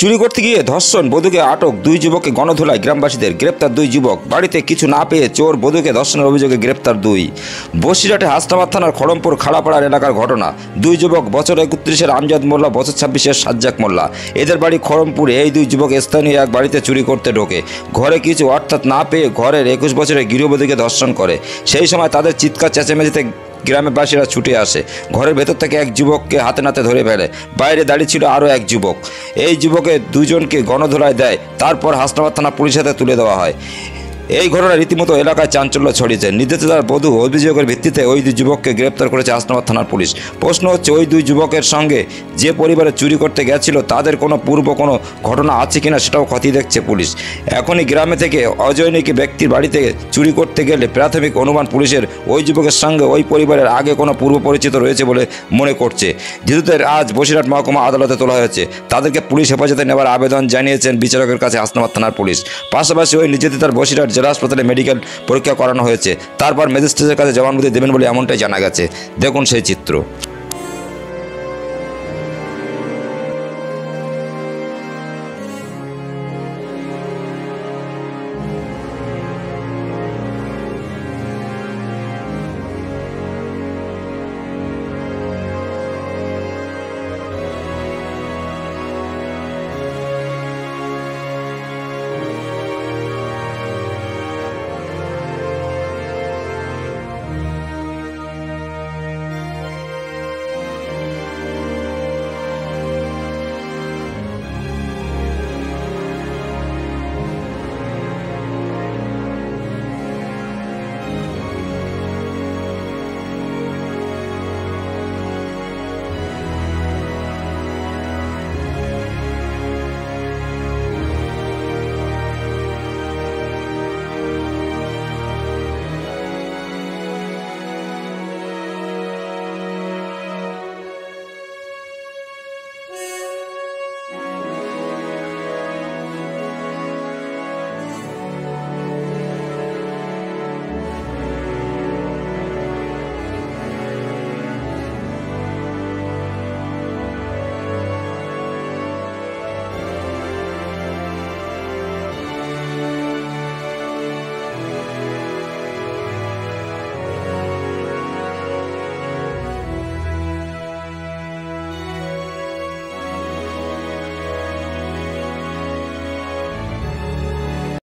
চুরি করতে গিয়ে ধর্ষণ। বধূকে আটক দুই যুবককে গণধোলায় গ্রামবাসীদের গ্রেপ্তার দুই যুবক। বাড়িতে কিছু না পেয়ে চোর বধূকে ধর্ষণের অভিযোগে গ্রেপ্তার দুই। বসিরহাটে হাসনাবাদ থানার খড়মপুর খাড়াপাড়ার এলাকার ঘটনা। দুই যুবক বছর একত্রিশের আমজাদ মোল্লা, বছর ছাব্বিশের সাজ্জাক মোল্লা। এদের বাড়ি খড়মপুরে এই দুই যুবক স্থানীয় এক বাড়িতে চুরি করতে ঢোকে। ঘরে কিছু অর্থাৎ না পেয়ে ঘরের একুশ বছরের গৃহবধূকে ধর্ষণ করে। সেই সময় তাদের চিৎকার, চেঁচামেচিতে গ্রামবাসীরা ছুটে আসে। ঘরের ভেতর থেকে এক যুবককে হাতে নাতে ধরে ফেলে। বাইরে দাঁড়িয়ে ছিল আরও এক যুবক। এই যুবকের দুজনকে গণধোলায় দেয়। তারপর হাসনাবাদ থানা পুলিশ হাতে তুলে দেওয়া হয়। এই ঘটনা রীতিমতো এলাকায় চাঞ্চল্য ছড়িয়েছে। নির্দেশিতার বধূ অভিযোগের ভিত্তিতে ওই দুই যুবককে গ্রেপ্তার করেছে হাসনাবাদ থানার পুলিশ। প্রশ্ন হচ্ছে, ওই দুই যুবকের সঙ্গে যে পরিবারে চুরি করতে গেছিল, তাদের কোনো পূর্ব কোনো ঘটনা আছে কিনা সেটাও খতিয়ে দেখছে পুলিশ। এখনই গ্রামে থেকে অজয় নাকি ব্যক্তির বাড়িতে চুরি করতে গেলে প্রাথমিক অনুমান পুলিশের ওই যুবকের সঙ্গে ওই পরিবারের আগে কোনো পূর্ব পরিচিত রয়েছে বলে মনে করছে। যেহেতুদের আজ বসিরহাট মহকুমা আদালতে তোলা হয়েছে। তাদেরকে পুলিশ হেফাজতে নেওয়ার আবেদন জানিয়েছেন বিচারকের কাছে হাসনাবাদ থানার পুলিশ। পাশাপাশি ওই নির্যাতিতার বসিরহাট জেলা হাসপাতালে মেডিকেল পরীক্ষা করানো হয়েছে। তারপর ম্যাজিস্ট্রেটের কাছে জবানবন্দি দেবেন বলে এমনটাই জানা গেছে। দেখুন সেই চিত্র।